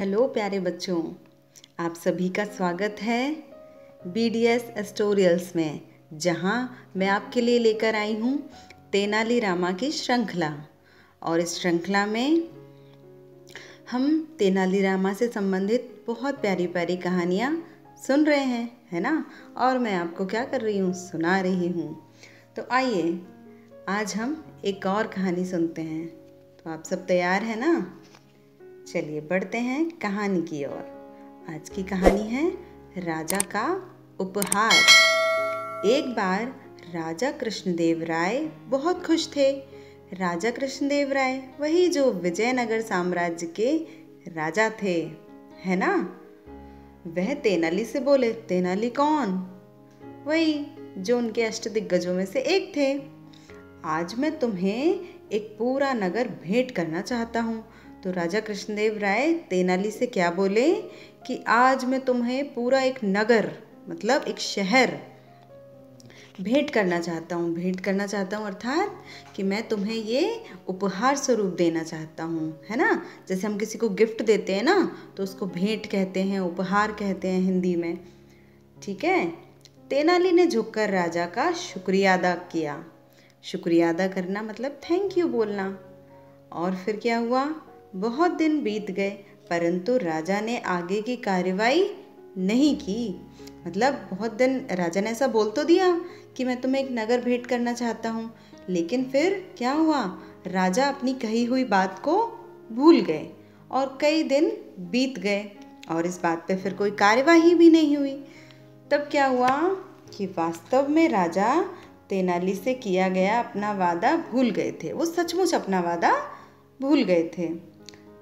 Hello प्यारे बच्चों, आप सभी का स्वागत है बी डी एस एस्टोरियल्स में, जहाँ मैं आपके लिए लेकर आई हूँ तेनाली रामा की श्रृंखला। और इस श्रृंखला में हम तेनाली रामा से संबंधित बहुत प्यारी प्यारी कहानियाँ सुन रहे हैं, है ना? और मैं आपको क्या कर रही हूँ, सुना रही हूँ। तो आइए, आज हम एक और कहानी सुनते हैं। तो आप सब तैयार हैं ना? चलिए बढ़ते हैं कहानी की ओर। आज की कहानी है राजा का उपहार। एक बार राजा कृष्णदेव राय बहुत खुश थे। राजा कृष्णदेव राय वही जो विजयनगर साम्राज्य के राजा थे, है ना? वह तेनाली से बोले, तेनाली कौन? वही जो उनके अष्ट दिग्गजों में से एक थे। आज मैं तुम्हें एक पूरा नगर भेंट करना चाहता हूँ। तो राजा कृष्णदेव राय तेनाली से क्या बोले कि आज मैं तुम्हें पूरा एक नगर मतलब एक शहर भेंट करना चाहता हूँ, भेंट करना चाहता हूँ, अर्थात कि मैं तुम्हें ये उपहार स्वरूप देना चाहता हूँ, है ना? जैसे हम किसी को गिफ्ट देते हैं ना तो उसको भेंट कहते हैं, उपहार कहते हैं हिंदी में, ठीक है? तेनाली ने झुककर राजा का शुक्रिया अदा किया। शुक्रिया अदा करना मतलब थैंक यू बोलना। और फिर क्या हुआ? बहुत दिन बीत गए, परंतु राजा ने आगे की कार्रवाई नहीं की। मतलब बहुत दिन राजा ने ऐसा बोल तो दिया कि मैं तुम्हें एक नगर भेंट करना चाहता हूँ, लेकिन फिर क्या हुआ? राजा अपनी कही हुई बात को भूल गए और कई दिन बीत गए और इस बात पे फिर कोई कार्यवाही भी नहीं हुई। तब क्या हुआ कि वास्तव में राजा तेनाली से किया गया अपना वादा भूल गए थे। वो सचमुच अपना वादा भूल गए थे।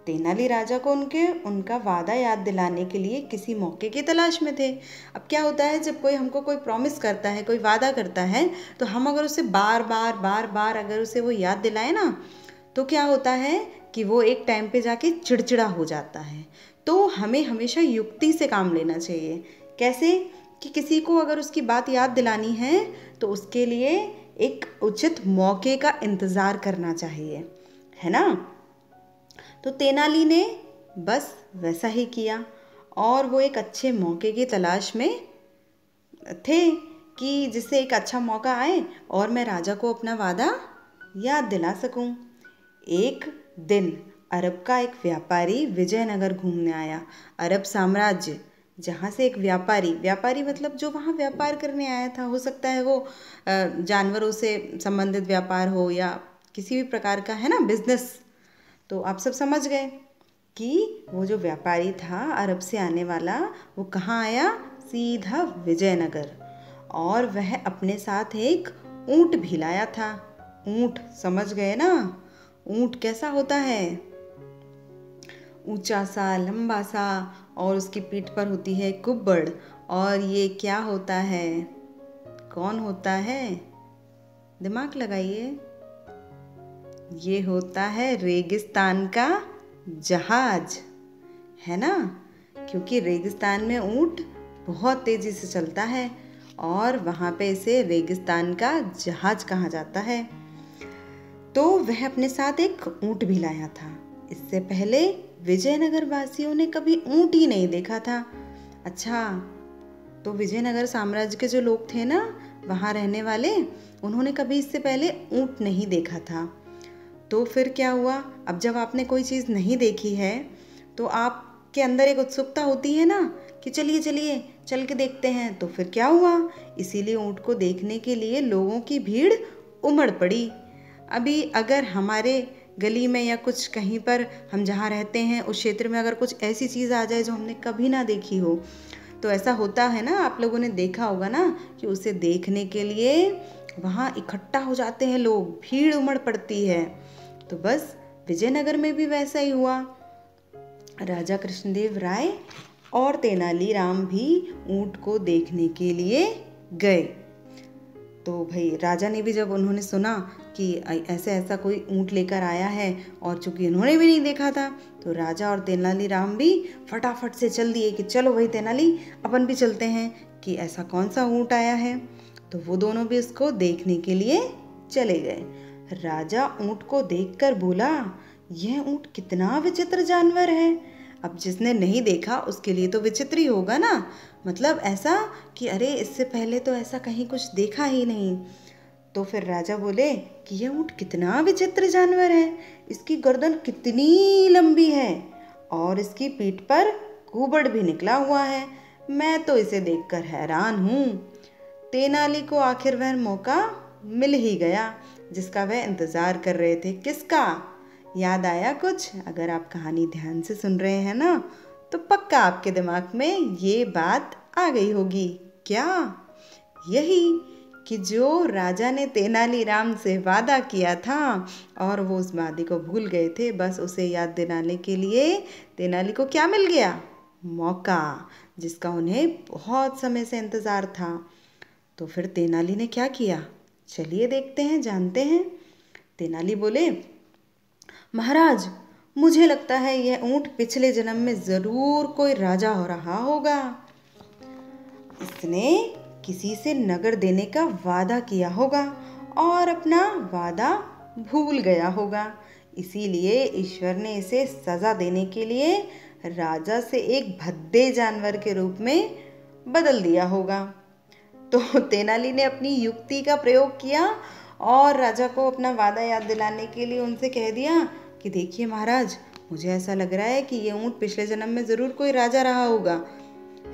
तेनाली राजा को उनके, उनका वादा याद दिलाने के लिए किसी मौके की तलाश में थे। अब क्या होता है, जब कोई हमको कोई प्रॉमिस करता है, कोई वादा करता है तो हम अगर उसे बार बार बार बार अगर उसे वो याद दिलाए ना तो क्या होता है कि वो एक टाइम पे जाके चिड़चिड़ा हो जाता है। तो हमें हमेशा युक्ति से काम लेना चाहिए। कैसे? कि किसी को अगर उसकी बात याद दिलानी है तो उसके लिए एक उचित मौके का इंतज़ार करना चाहिए। है ना? तो तेनाली ने बस वैसा ही किया और वो एक अच्छे मौके की तलाश में थे कि जिससे एक अच्छा मौका आए और मैं राजा को अपना वादा याद दिला सकूँ। एक दिन अरब का एक व्यापारी विजयनगर घूमने आया अरब साम्राज्य, जहाँ से एक व्यापारी व्यापारी मतलब जो वहाँ व्यापार करने आया था, हो सकता है वो जानवरों से संबंधित व्यापार हो या किसी भी प्रकार का, है ना बिज़नेस तो आप सब समझ गए कि वो जो व्यापारी था अरब से आने वाला, वो कहाँ आया? सीधा विजयनगर। और वह अपने साथ एक ऊँट भी लाया था। ऊँट, समझ गए ना? ऊँट कैसा होता है? ऊँचा सा, लंबा सा, और उसकी पीठ पर होती है कुब्बड़ और ये क्या होता है? कौन होता है? दिमाग लगाइए। ये होता है रेगिस्तान का जहाज़, है ना? क्योंकि रेगिस्तान में ऊँट बहुत तेज़ी से चलता है और वहाँ पे इसे रेगिस्तान का जहाज़ कहा जाता है। तो वह अपने साथ एक ऊँट भी लाया था। इससे पहले विजयनगर वासियों ने कभी ऊँट ही नहीं देखा था। अच्छा तो विजयनगर साम्राज्य के जो लोग थे ना, वहाँ रहने वाले, उन्होंने कभी इससे पहले ऊँट नहीं देखा था। तो फिर क्या हुआ? अब जब आपने कोई चीज़ नहीं देखी है तो आपके अंदर एक उत्सुकता होती है ना कि चलिए चलिए, चल के देखते हैं। तो फिर क्या हुआ? इसीलिए ऊँट को देखने के लिए लोगों की भीड़ उमड़ पड़ी। अभी अगर हमारे गली में या कुछ कहीं पर हम जहाँ रहते हैं, उस क्षेत्र में अगर कुछ ऐसी चीज़ आ जाए जो हमने कभी ना देखी हो तो ऐसा होता है ना, आप लोगों ने देखा होगा ना कि उसे देखने के लिए वहाँ इकट्ठा हो जाते हैं लोग, भीड़ उमड़ पड़ती है। तो बस विजयनगर में भी वैसा ही हुआ। राजा कृष्णदेव राय और तेनालीराम भी ऊँट को देखने के लिए गए। तो भाई, राजा ने भी जब उन्होंने सुना कि ऐसे ऐसा कोई ऊँट लेकर आया है और चूँकि उन्होंने भी नहीं देखा था तो राजा और तेनालीराम भी फटाफट से चल दिए कि चलो भाई तेनाली, अपन भी चलते हैं कि ऐसा कौन सा ऊँट आया है। तो वो दोनों भी उसको देखने के लिए चले गए। राजा ऊँट को देखकर बोला, यह ऊँट कितना विचित्र जानवर है। अब जिसने नहीं देखा, उसके लिए तो विचित्र ही होगा ना। मतलब ऐसा कि अरे, इससे पहले तो ऐसा कहीं कुछ देखा ही नहीं। तो फिर राजा बोले, कि यह ऊँट कितना विचित्र जानवर है। इसकी गर्दन कितनी लंबी है और इसकी पीठ पर कुबड़ भी निकला हुआ है। मैं तो इसे देखकर हैरान हूँ। तेनाली को आखिर वह मौका मिल ही गया, जिसका वह इंतज़ार कर रहे थे। किसका? याद आया कुछ? अगर आप कहानी ध्यान से सुन रहे हैं ना तो पक्का आपके दिमाग में ये बात आ गई होगी। क्या? यही कि जो राजा ने तेनालीराम से वादा किया था और वो उस वादे को भूल गए थे, बस उसे याद दिलाने के लिए तेनाली को क्या मिल गया? मौका, जिसका उन्हें बहुत समय से इंतज़ार था। तो फिर तेनाली ने क्या किया? चलिए देखते हैं, जानते हैं। तेनाली बोले, महाराज, मुझे लगता है यह ऊँट पिछले जन्म में ज़रूर कोई राजा हो रहा होगा। इसने किसी से नगर देने का वादा किया होगा और अपना वादा भूल गया होगा। इसीलिए ईश्वर ने इसे सज़ा देने के लिए राजा से एक भद्दे जानवर के रूप में बदल दिया होगा। तो तेनाली ने अपनी युक्ति का प्रयोग किया और राजा को अपना वादा याद दिलाने के लिए उनसे कह दिया कि देखिए महाराज, मुझे ऐसा लग रहा है कि ये ऊँट पिछले जन्म में ज़रूर कोई राजा रहा होगा,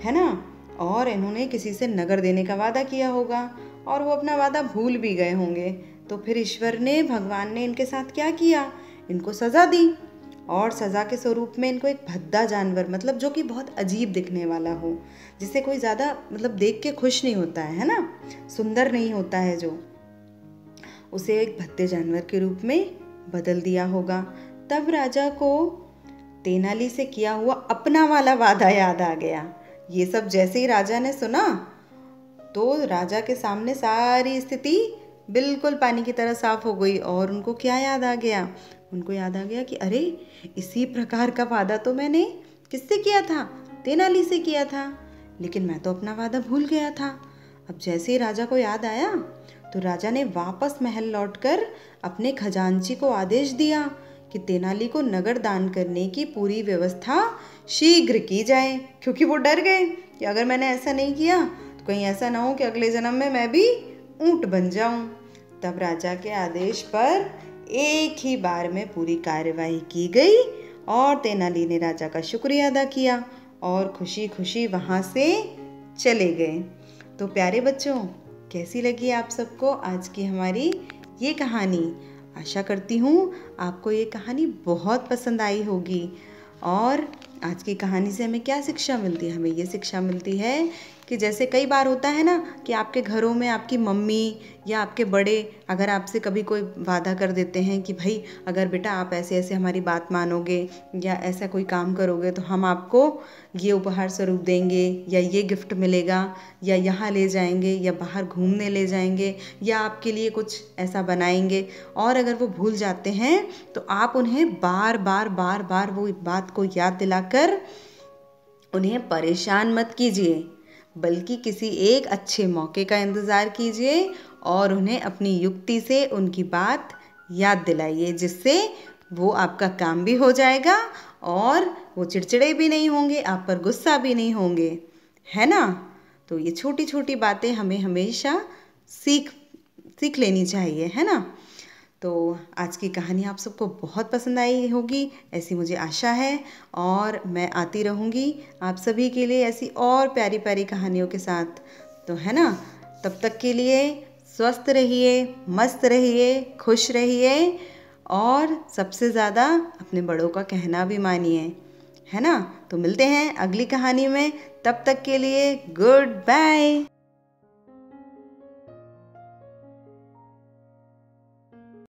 है ना? और इन्होंने किसी से नगर देने का वादा किया होगा और वो अपना वादा भूल भी गए होंगे। तो फिर ईश्वर ने, भगवान ने इनके साथ क्या किया? इनको सज़ा दी। और सज़ा के स्वरूप में इनको एक भद्दा जानवर मतलब जो कि बहुत अजीब दिखने वाला हो, जिसे कोई ज़्यादा मतलब देख के खुश नहीं होता है है ना? सुंदर नहीं होता है जो। उसे एक भद्दे जानवर के रूप में बदल दिया होगा। तब राजा को तेनाली से किया हुआ अपना वाला वादा याद आ गया। ये सब जैसे ही राजा ने सुना तो राजा के सामने सारी स्थिति बिल्कुल पानी की तरह साफ़ हो गई और उनको क्या याद आ गया? उनको याद आ गया कि अरे, इसी प्रकार का वादा तो मैंने किससे किया था? तेनाली से किया था। लेकिन मैं तो अपना वादा भूल गया था। अब जैसे ही राजा को याद आया तो राजा ने वापस महल लौटकर अपने खजांची को आदेश दिया कि तेनाली को नगर दान करने की पूरी व्यवस्था शीघ्र की जाए, क्योंकि वो डर गए कि अगर मैंने ऐसा नहीं किया तो कहीं ऐसा ना हो कि अगले जन्म में मैं भी ऊँट बन जाऊँ। तब राजा के आदेश पर एक ही बार में पूरी कार्यवाही की गई और तेनाली ने राजा का शुक्रिया अदा किया और खुशी खुशी वहाँ से चले गए। तो प्यारे बच्चों, कैसी लगी आप सबको आज की हमारी ये कहानी? आशा करती हूँ आपको ये कहानी बहुत पसंद आई होगी और आज की कहानी से हमें क्या शिक्षा मिलती है? हमें ये शिक्षा मिलती है कि जैसे कई बार होता है ना कि आपके घरों में आपकी मम्मी या आपके बड़े अगर आपसे कभी कोई वादा कर देते हैं कि भाई, अगर बेटा आप ऐसे ऐसे हमारी बात मानोगे या ऐसा कोई काम करोगे तो हम आपको ये उपहार स्वरूप देंगे या ये गिफ्ट मिलेगा या यहाँ ले जाएँगे या बाहर घूमने ले जाएँगे या आपके लिए कुछ ऐसा बनाएँगे। और अगर वो भूल जाते हैं तो आप उन्हें बार बार बार बार वो बात को याद दिलाकर उन्हें परेशान मत कीजिए, बल्कि किसी एक अच्छे मौके का इंतज़ार कीजिए और उन्हें अपनी युक्ति से उनकी बात याद दिलाइए, जिससे वो आपका काम भी हो जाएगा और वो चिड़चिड़े भी नहीं होंगे, आप पर गुस्सा भी नहीं होंगे। है ना? तो ये छोटी छोटी बातें हमें हमेशा सीख सीख लेनी चाहिए, है ना? तो आज की कहानी आप सबको बहुत पसंद आई होगी, ऐसी मुझे आशा है। और मैं आती रहूँगी आप सभी के लिए ऐसी और प्यारी प्यारी कहानियों के साथ। तो है ना? तब तक के लिए स्वस्थ रहिए, मस्त रहिए, खुश रहिए और सबसे ज़्यादा अपने बड़ों का कहना भी मानिए। है ना? तो मिलते हैं अगली कहानी में। तब तक के लिए गुड बाय।